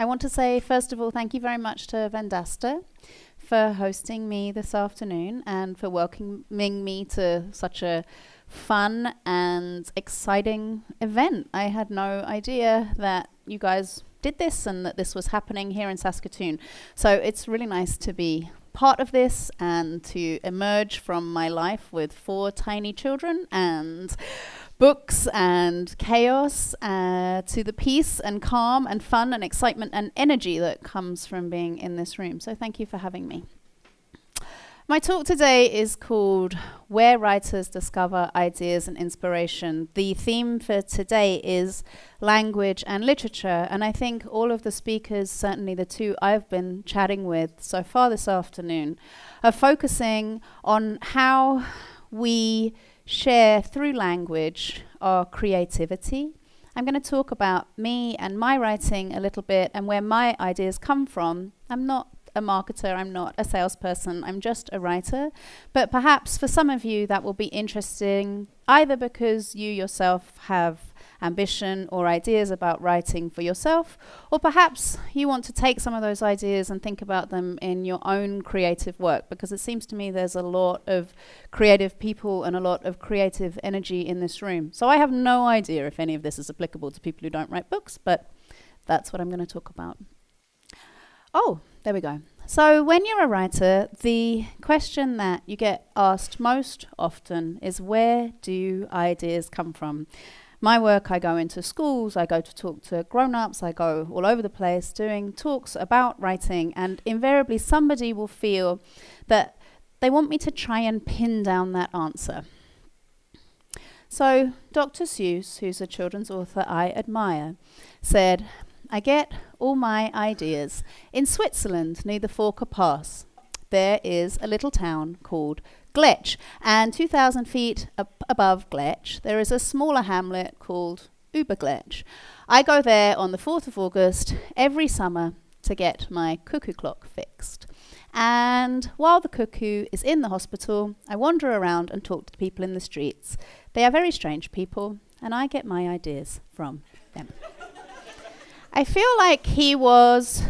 I want to say, first of all, thank you very much to Vendasta for hosting me this afternoon and for welcoming me to such a fun and exciting event. I had no idea that you guys did this and that this was happening here in Saskatoon. So it's really nice to be part of this and to emerge from my life with four tiny children and books and chaos uh, to the peace and calm and fun and excitement and energy that comes from being in this room. So thank you for having me. My talk today is called Where Writers Discover Ideas and Inspiration. The theme for today is language and literature, and I think all of the speakers, certainly the two I've been chatting with so far this afternoon, are focusing on how we share through language our creativity. I'm going to talk about me and my writing a little bit and where my ideas come from. I'm not a marketer, I'm not a salesperson, I'm just a writer. But perhaps for some of you that will be interesting either because you yourself have ambition or ideas about writing for yourself, or perhaps you want to take some of those ideas and think about them in your own creative work, because it seems to me there's a lot of creative people and a lot of creative energy in this room. So I have no idea if any of this is applicable to people who don't write books, but that's what I'm going to talk about. Oh, there we go. So, when you're a writer, the question that you get asked most often is where do ideas come from? My work, I go into schools, I go to talk to grown ups, I go all over the place doing talks about writing, and invariably somebody will feel that they want me to try and pin down that answer. So, Dr. Seuss, who's a children's author I admire, said, I get all my ideas in Switzerland near the Furka Pass. There is a little town called Gletsch, and 2,000 feet ab- above Gletsch, there is a smaller hamlet called Ubergletsch. I go there on the 4th of August every summer to get my cuckoo clock fixed. And while the cuckoo is in the hospital, I wander around and talk to people in the streets. They are very strange people, and I get my ideas from them. I feel like he was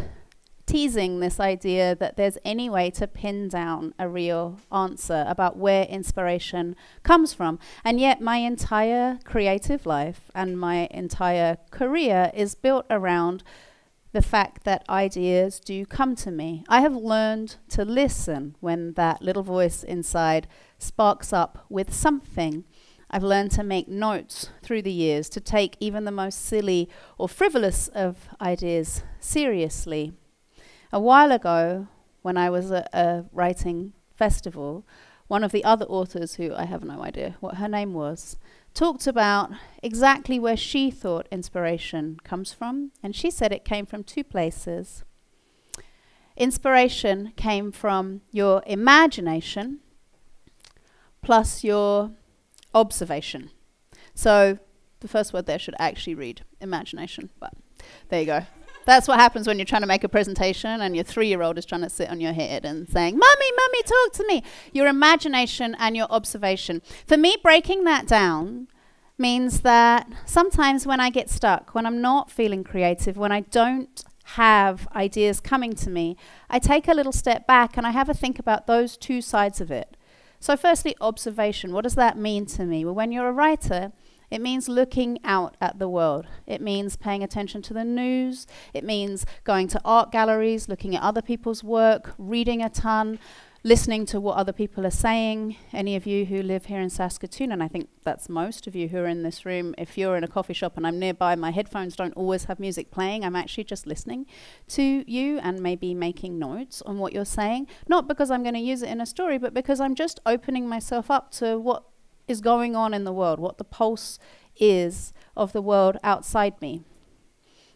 teasing this idea that there's any way to pin down a real answer about where inspiration comes from. And yet, my entire creative life and my entire career is built around the fact that ideas do come to me. I have learned to listen when that little voice inside sparks up with something I've learned to make notes through the years, to take even the most silly or frivolous of ideas seriously. A while ago, when I was at a writing festival, one of the other authors, who I have no idea what her name was, talked about exactly where she thought inspiration comes from, and she said it came from two places. Inspiration came from your imagination plus your observation. So the first word there should actually read imagination, but there you go. That's what happens when you're trying to make a presentation and your three year old is trying to sit on your head and saying, Mummy, Mummy, talk to me. Your imagination and your observation. For me, breaking that down means that sometimes when I get stuck, when I'm not feeling creative, when I don't have ideas coming to me, I take a little step back and I have a think about those two sides of it. So, firstly, observation. What does that mean to me? Well, when you're a writer, it means looking out at the world. It means paying attention to the news. It means going to art galleries, looking at other people's work, reading a ton, listening to what other people are saying. Any of you who live here in Saskatoon, and I think that's most of you who are in this room, if you're in a coffee shop and I'm nearby, my headphones don't always have music playing. I'm actually just listening to you and maybe making notes on what you're saying. Not because I'm going to use it in a story, but because I'm just opening myself up to what is going on in the world, what the pulse is of the world outside me.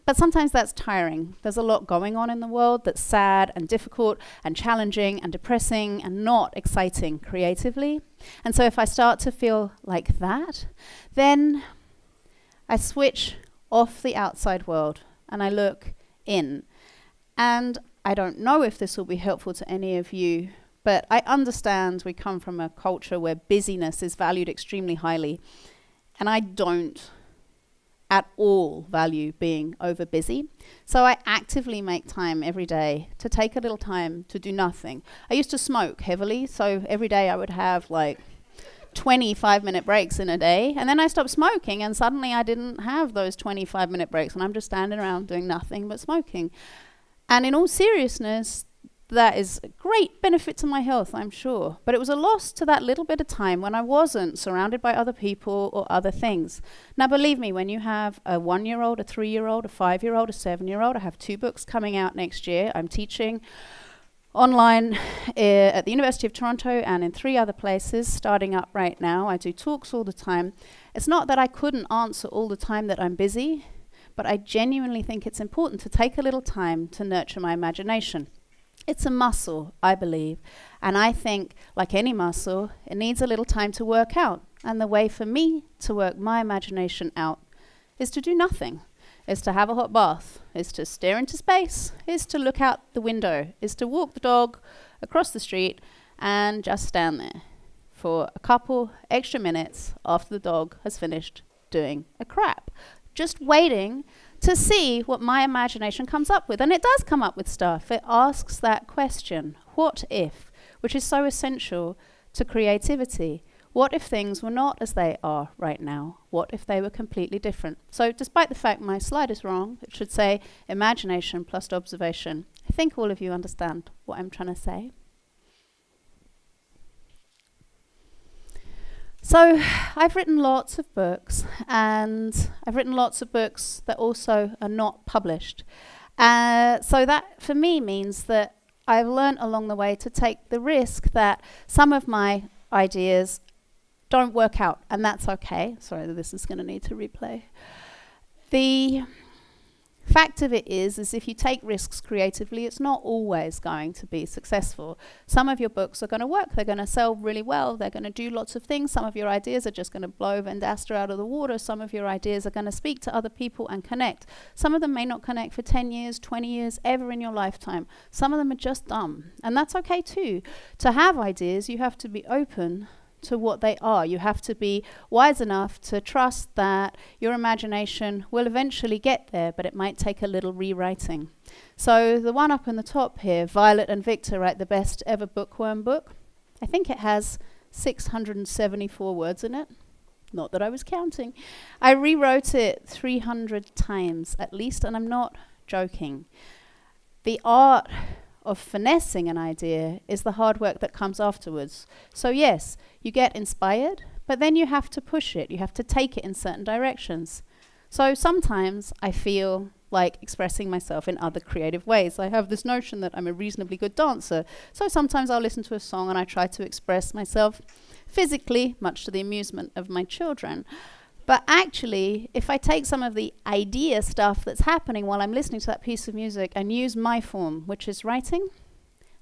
But sometimes that's tiring. There's a lot going on in the world that's sad and difficult and challenging and depressing and not exciting creatively. And so if I start to feel like that, then I switch off the outside world and I look in. And I don't know if this will be helpful to any of you, but I understand we come from a culture where busyness is valued extremely highly. And I don't at all value being over busy. So I actively make time every day to take a little time to do nothing. I used to smoke heavily, so every day I would have like 25 minute breaks in a day. And then I stopped smoking, and suddenly I didn't have those 25 minute breaks, and I'm just standing around doing nothing but smoking. And in all seriousness, that is a great benefit to my health, I'm sure. But it was a loss to that little bit of time when I wasn't surrounded by other people or other things. Now, believe me, when you have a one year old, a three year old, a five year old, a seven year old, I have two books coming out next year. I'm teaching online uh, at the University of Toronto and in three other places starting up right now. I do talks all the time. It's not that I couldn't answer all the time that I'm busy, but I genuinely think it's important to take a little time to nurture my imagination. It's a muscle, I believe, and I think, like any muscle, it needs a little time to work out. And the way for me to work my imagination out is to do nothing. Is to have a hot bath, is to stare into space, is to look out the window, is to walk the dog across the street and just stand there for a couple extra minutes after the dog has finished doing a crap. Just waiting to see what my imagination comes up with. And it does come up with stuff. It asks that question, what if, which is so essential to creativity. What if things were not as they are right now? What if they were completely different? So, despite the fact my slide is wrong, it should say imagination plus observation. I think all of you understand what I'm trying to say. So, I've written lots of books, and I've written lots of books that also are not published. Uh, so, that for me means that I've learned along the way to take the risk that some of my ideas don't work out, and that's okay. Sorry, this is going to need to replay. The fact of it is, is if you take risks creatively, it's not always going to be successful. Some of your books are going to work. They're going to sell really well. They're going to do lots of things. Some of your ideas are just going to blow Vendasta out of the water. Some of your ideas are going to speak to other people and connect. Some of them may not connect for 10 years, 20 years, ever in your lifetime. Some of them are just dumb. And that's okay too. To have ideas, you have to be open to what they are. You have to be wise enough to trust that your imagination will eventually get there, but it might take a little rewriting. So, the one up in the top here, Violet and Victor write the best ever bookworm book. I think it has 674 words in it. Not that I was counting. I rewrote it 300 times at least, and I'm not joking. The art of finessing an idea is the hard work that comes afterwards. So, yes, you get inspired, but then you have to push it, you have to take it in certain directions. So, sometimes I feel like expressing myself in other creative ways. I have this notion that I'm a reasonably good dancer, so sometimes I'll listen to a song and I try to express myself physically, much to the amusement of my children. But actually, if I take some of the idea stuff that's happening while I'm listening to that piece of music and use my form, which is writing,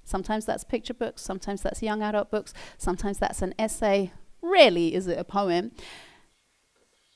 sometimes that's picture books, sometimes that's young adult books, sometimes that's an essay, rarely is it a poem.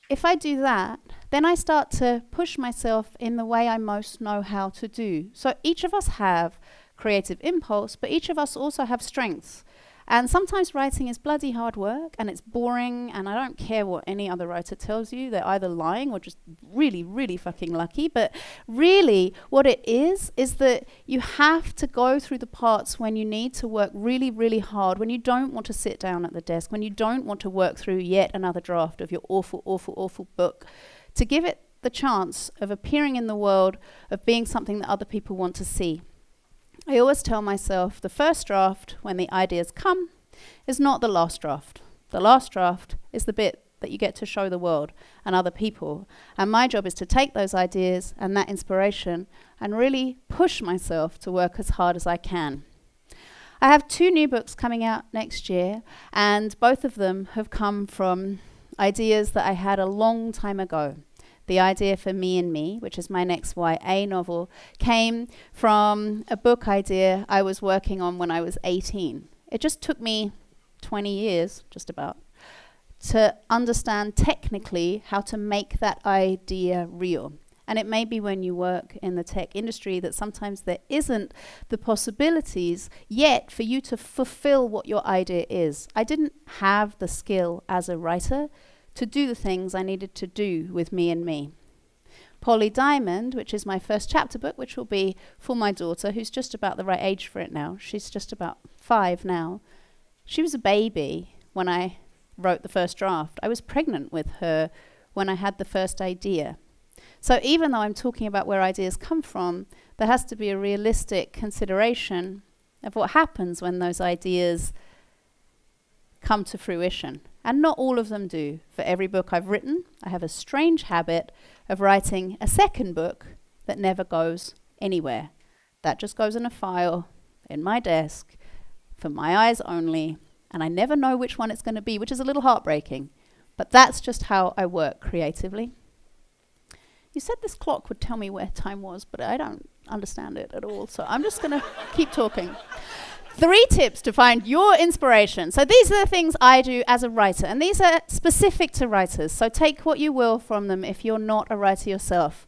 If I do that, then I start to push myself in the way I most know how to do. So each of us have creative impulse, but each of us also have strengths. And sometimes writing is bloody hard work and it's boring, and I don't care what any other writer tells you. They're either lying or just really, really fucking lucky. But really, what it is, is that you have to go through the parts when you need to work really, really hard, when you don't want to sit down at the desk, when you don't want to work through yet another draft of your awful, awful, awful book, to give it the chance of appearing in the world, of being something that other people want to see. I always tell myself the first draft, when the ideas come, is not the last draft. The last draft is the bit that you get to show the world and other people. And my job is to take those ideas and that inspiration and really push myself to work as hard as I can. I have two new books coming out next year, and both of them have come from ideas that I had a long time ago. The idea for Me and Me, which is my next YA novel, came from a book idea I was working on when I was 18. It just took me 20 years, just about, to understand technically how to make that idea real. And it may be when you work in the tech industry that sometimes there isn't the possibilities yet for you to fulfill what your idea is. I didn't have the skill as a writer to do the things I needed to do with me and me. Polly Diamond, which is my first chapter book, which will be for my daughter, who's just about the right age for it now. She's just about five now. She was a baby when I wrote the first draft. I was pregnant with her when I had the first idea. So even though I'm talking about where ideas come from, there has to be a realistic consideration of what happens when those ideas come to fruition. And not all of them do. For every book I've written, I have a strange habit of writing a second book that never goes anywhere. That just goes in a file in my desk for my eyes only, and I never know which one it's going to be, which is a little heartbreaking. But that's just how I work creatively. You said this clock would tell me where time was, but I don't understand it at all, so I'm just going to keep talking. Three tips to find your inspiration. So these are the things I do as a writer, and these are specific to writers. So take what you will from them if you're not a writer yourself.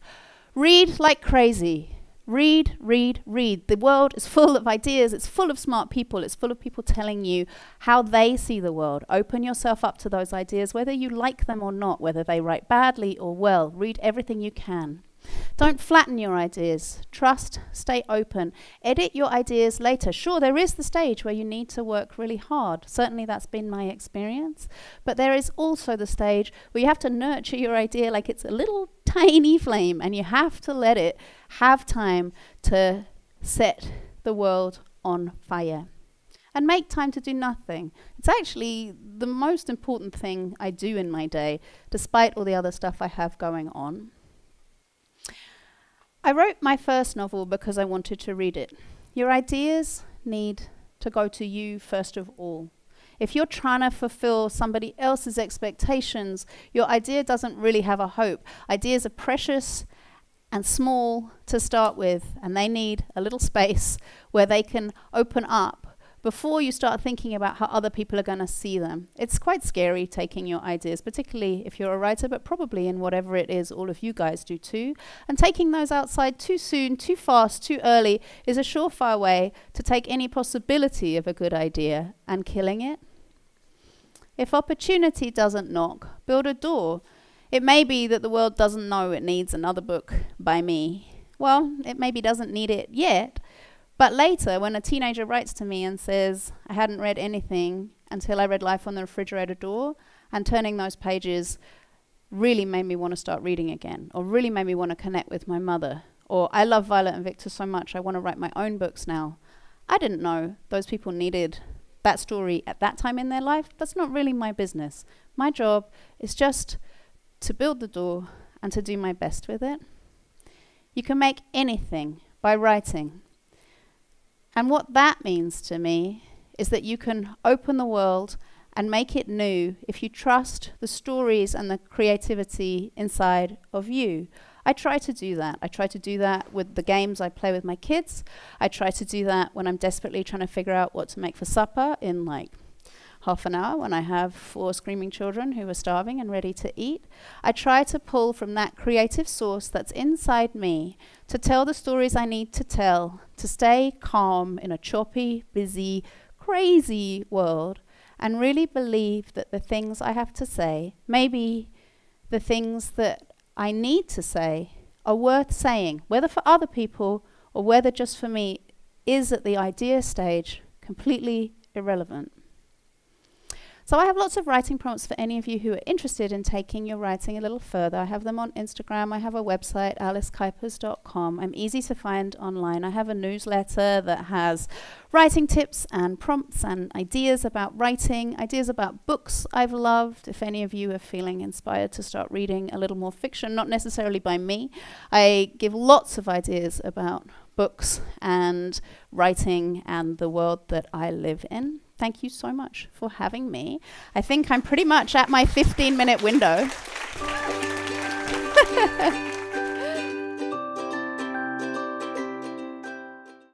Read like crazy. Read, read, read. The world is full of ideas. It's full of smart people. It's full of people telling you how they see the world. Open yourself up to those ideas, whether you like them or not, whether they write badly or well. Read everything you can. Don't flatten your ideas. Trust, stay open. Edit your ideas later. Sure, there is the stage where you need to work really hard. Certainly, that's been my experience. But there is also the stage where you have to nurture your idea like it's a little tiny flame and you have to let it have time to set the world on fire. And make time to do nothing. It's actually the most important thing I do in my day, despite all the other stuff I have going on. I wrote my first novel because I wanted to read it. Your ideas need to go to you first of all. If you're trying to fulfill somebody else's expectations, your idea doesn't really have a hope. Ideas are precious and small to start with, and they need a little space where they can open up before you start thinking about how other people are going to see them. It's quite scary taking your ideas, particularly if you're a writer, but probably in whatever it is all of you guys do too. And taking those outside too soon, too fast, too early is a surefire way to take any possibility of a good idea and killing it. If opportunity doesn't knock, build a door. It may be that the world doesn't know it needs another book by me. Well, it maybe doesn't need it yet, but later, when a teenager writes to me and says, I hadn't read anything until I read Life on the Refrigerator Door, and turning those pages really made me want to start reading again, or really made me want to connect with my mother, or I love Violet and Victor so much, I want to write my own books now. I didn't know those people needed that story at that time in their life. That's not really my business. My job is just to build the door and to do my best with it. You can make anything by writing. And what that means to me is that you can open the world and make it new if you trust the stories and the creativity inside of you. I try to do that. I try to do that with the games I play with my kids. I try to do that when I'm desperately trying to figure out what to make for supper in like half an hour when I have four screaming children who are starving and ready to eat. I try to pull from that creative source that's inside me to tell the stories I need to tell, to stay calm in a choppy, busy, crazy world, and really believe that the things I have to say, maybe the things that I need to say, are worth saying, whether for other people or whether just for me, is at the idea stage completely irrelevant. So I have lots of writing prompts for any of you who are interested in taking your writing a little further. I have them on Instagram. I have a website, alicekuipers.com. I'm easy to find online. I have a newsletter that has writing tips and prompts and ideas about writing, ideas about books I've loved. If any of you are feeling inspired to start reading a little more fiction, not necessarily by me, I give lots of ideas about books and writing and the world that I live in thank you so much for having me. I think I'm pretty much at my 15 minute window.